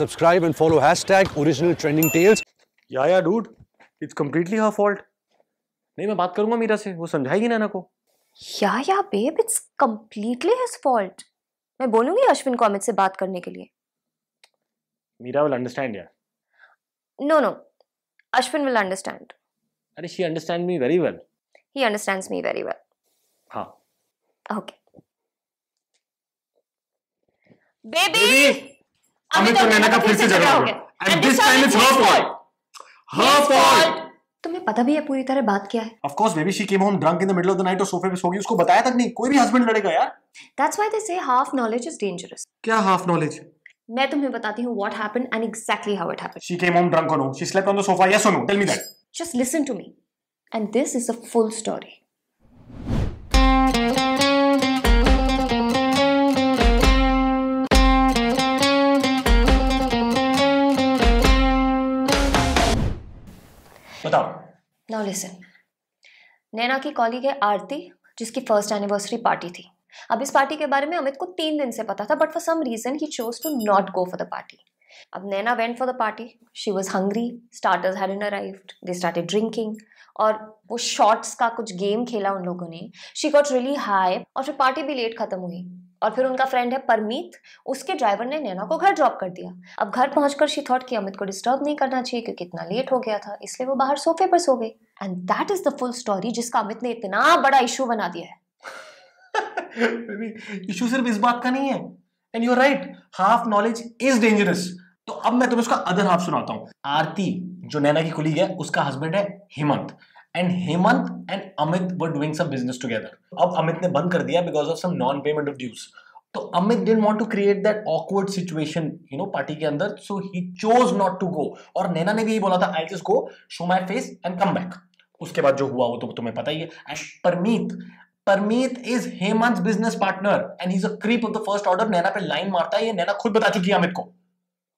subscribe and follow hashtag original trending tales. Yeah yeah dude it's completely her fault नहीं मैं बात करूँगा मीरा से। वो समझाएगी नैना को। Yeah yeah babe it's completely his fault मैं बोलूँगी अश्विन को अमित से बात करने के लिए। मीरा विल अंडरस्टैंड यार no no Ashwin will understand अरे she understand me very well he understands me very well हाँ। ओके बेबी अमित और नैना का फिर से झगड़ा हो गया। And this time it's her fault her fault तुम्हें पता भी है पूरी तरह बात क्या है? Of course baby she came home drunk in the middle of the night और सोफे पे सो गई उसको बताया तक नहीं? कोई भी हस्बैंड लड़ेगा यार। That's why they say half knowledge is dangerous क्या हाफ़ नॉलेज मैं तुम्हें बताती हूँ what happened and exactly how it happened she came home drunk और no she slept on the sofa yes और no tell me that just listen to me and this is a full story बताओ। Now listen Naina की colleague है आरती, जिसकी first anniversary party थी। अब इस party के बारे में अमित को तीन दिन से पता था but for some reason he chose to not go for the party अब Naina went for the party she was hungry starters had arrived they started drinking और वो शॉर्ट्स का कुछ गेम खेला उन लोगों ने। शी गॉट रियली हाई और फिर पार्टी भी लेट खत्म हुई। और फिर उनका फ्रेंड है परमीत। उसके ड्राइवर ने नैना को घर ड्रॉप कर दिया। अब घर पहुंचकर शी थॉट कि अमित को डिस्टर्ब नहीं करना चाहिए क्योंकि इतना लेट हो गया था, इसलिए वो बाहर सोफे पर सो गई। And that is the full story जिसका अमित ने इतना बड़ा इशू बना दिया है। इशू सिर्फ़ इस बात का नहीं है। And you right half knowledge is dangerous तो अब मैं तुम्हें उसका अदर हाफ़ सुनाता हूँ। आरती, जो नैना की कुलीग है, उसका हस्बैंड है Hemant. And Hemant and Amit were doing some business together अब अमित ने बंद कर दिया because of some non payment of dues तो Amit didn't want to create that awkward situation you know party के अंदर. So he chose not to go और नैना ने भी यही बोला था I just go show my face and come back उसके बाद जो हुआ वो तो तुम्हें पता ही है. And Parmeet Parmeet is Hemant business partner and is a creep of the first order Naina पे लाइन मारता है ये. नैना खुद बता चुकी है अमित को.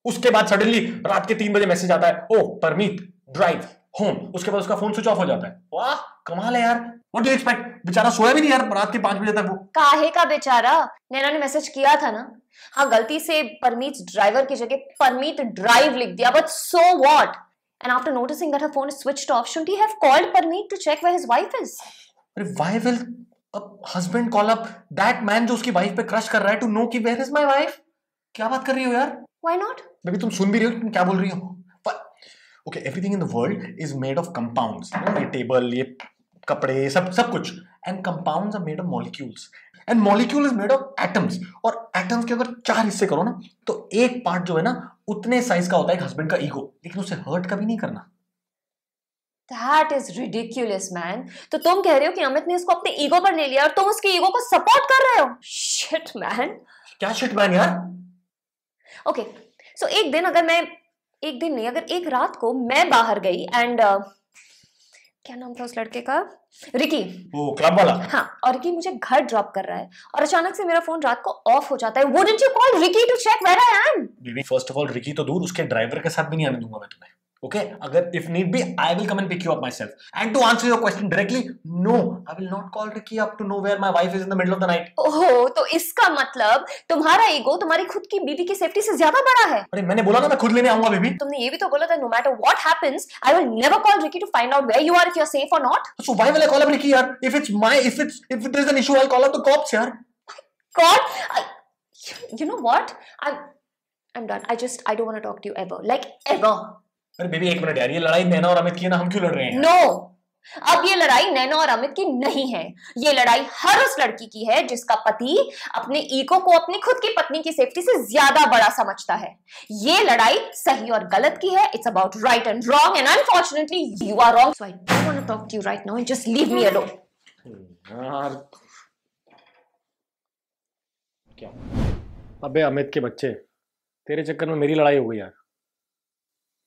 उसके बाद सडनली रात के तीन बजे मैसेज आता है ओ परमीत ड्राइव होम उसके बाद उसका फ़ोन स्विच ऑफ़ हो जाता है। वाह कमाल है यार। व्हाट डू एक्सपेक्ट बेचारा सोया भी नहीं यार रात के पाँच बजे तक वो। काहे का बेचारा? नैना ने मैसेज किया था ना। हाँ गलती से परमीत ड्राइवर की जगह परमीत ड्राइव लिख दिया but so what and after noticing that her phone is switched off should he have called Parmeet to check where his wife is अरे why will a husband call up that man जो उसकी wife पे crush कर रहा है to know कि where is my wife क्या बात कर रही हो यार? व्हाई नॉट बेबी तुम सुन भी रही हो तुम क्या बोल रही हो? Okay everything in the world is made of compounds ये टेबल ये कपड़े सब सब कुछ. And compounds are made of molecules and molecule is made of atoms और एटम्स के अगर चार हिस्से करो ना तो एक पार्ट जो है ना उतने साइज़ का होता है एक हस्बैंड का ईगो लेकिन उसे हर्ट कभी नहीं करना. दैट इज़ रिडिक्यूलस मैन तो तुम कह रहे हो कि अमित ने इसको अपने ईगो पर ले लिया और तुम उसके ईगो को सपोर्ट कर रहे हो? शिट मैन क्या शिट मैन यार? ओके okay, सो so एक दिन अगर मैं एक दिन नहीं अगर एक रात को मैं बाहर गई एंड क्या नाम था उस लड़के का? रिकी। वो क्लब वाला? हाँ और रिकी मुझे घर ड्रॉप कर रहा है और अचानक से मेरा फ़ोन रात को ऑफ़ हो जाता है। Wouldn't you call Ricky to check where I am baby first of all Ricky तो दूर उसके ड्राइवर के साथ भी नहीं आने दूँगा मैं तुम्हें। अगर if need be I will come and pick you up myself and to answer your question directly no I will not call Ricky up to know where my wife is in the middle of the night ओहो तो इसका मतलब तुम्हारा ego तुम्हारी खुद की बीवी की सेफ्टी से ज़्यादा बड़ा है अरे मैंने बोला ना मैं खुद लेने आऊँगा बेबी तुमने ये भी तो बोला था no matter what happens I will never call Ricky to find out where you are if you are safe और not So why will I call up Ricky yaar? If it's my if it's if there's an issue, I'll call up the cops yaar. God, I, you know what? I'm I'm done. I just I don't want to talk to you ever. Like ever. अरे baby एक minute यार ये लड़ाई नैना और अमित की है ना हम क्यों लड़ रहे हैं? No. अब ये लड़ाई नैना और अमित की नहीं है। ये लड़ाई हर उस लड़की की है जिसका पति अपने ईगो को अपनी खुद की पत्नी की सेफ्टी से ज़्यादा बड़ा समझता है। ये लड़ाई सही और गलत की है। It's about right and wrong and unfortunately you are wrong so I don't want to talk to you right now just leave me alone यार। क्या? अबे अमित के बच्चे तेरे चक्कर में मेरी लड़ाई हो गई यार।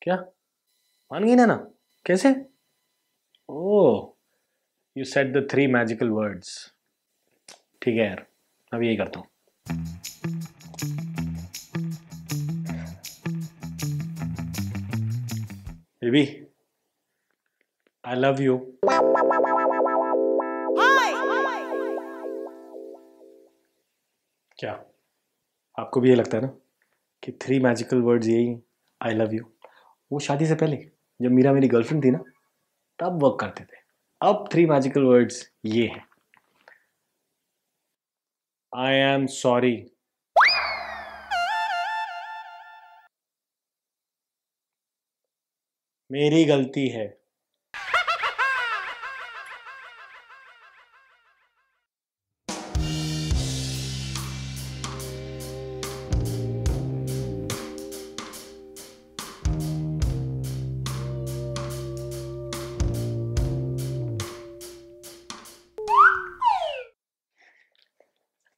क्या? मान गई ना ना कैसे? ओह you said the three magical words ठीक है यार अब यही करता हूँ। बेबी आई लव यू क्या? आपको भी ये लगता है ना कि थ्री मैजिकल वर्ड्स यही आई लव यू वो शादी से पहले? जब मीरा मेरी गर्लफ्रेंड थी ना, तब वर्क करते थे। अब थ्री मैजिकल वर्ड्स ये है। आई एम सॉरी मेरी गलती है।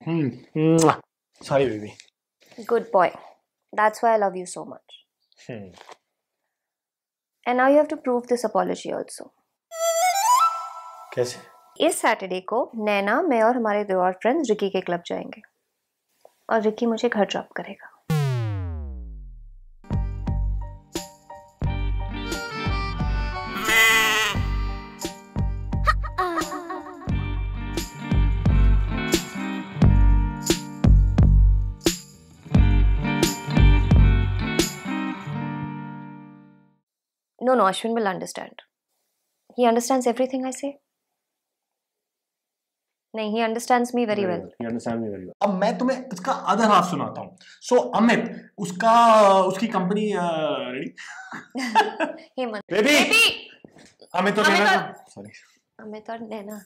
Sorry baby. Good boy. That's why I love you so much. Hmm. And now you have to prove this apology also. कैसे इस सैटरडे को नैना मैं और हमारे दो और फ्रेंड्स रिकी के क्लब जाएँगे और रिकी मुझे घर ड्रॉप करेगा No, no, Ashwin will understand. He understands everything I say. नहीं he understands me very well. You understand me very well. अब मैं तुम्हें इसका अदर हाफ़ सुनाता हूँ सो so, अमित उसका उसकी company ready Hemant baby baby Amit और नैना और- सॉरी अमित और नैना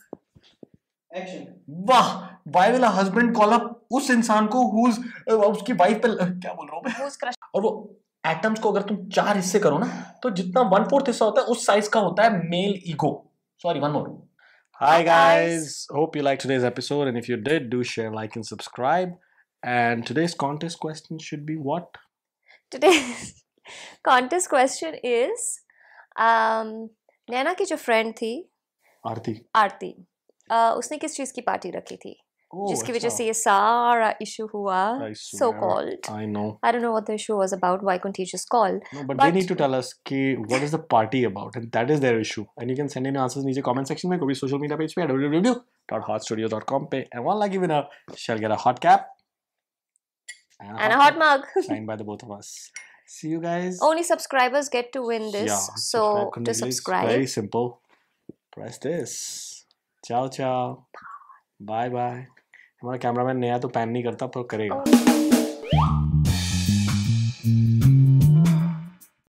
वाह why will a husband call up उस इंसान को who's उसकी वाइफ पे क्या बोल रहा हूँ मैं who's crush और वो एटम्स को अगर तुम चार हिस्से करो ना तो जितना वन फोर्थ हिस्सा होता है उस साइज़ का होता है male ego sorry one more Hi guys, hope you liked today's episode and if you did do share like and subscribe and today's contest question should be what? today's contest question is um Naina की जो friend थी आरती आरती uh, उसने किस चीज़ की party रखी थी Oh, जिसकी वजह अच्छा। से ये सारा इशू हुआ I so swear. called I know. I don't know what the issue was about why couldn't he just call No, but, they But- need to tell us ki, what is the party about, and that is their issue. And you can send in your answers नीचे comment section में कोई भी social media page पे www.hotstudio.com पे and one lucky winner shall get a hot cap and and a hot mug signed by the both of us. See you guys. only subscribers get to win this Yeah, so subscribe करने to के लिए subscribe Very simple. Press this. Ciao ciao. Bye bye. हमारा cameraman नया तो pan नहीं करता पर करेगा.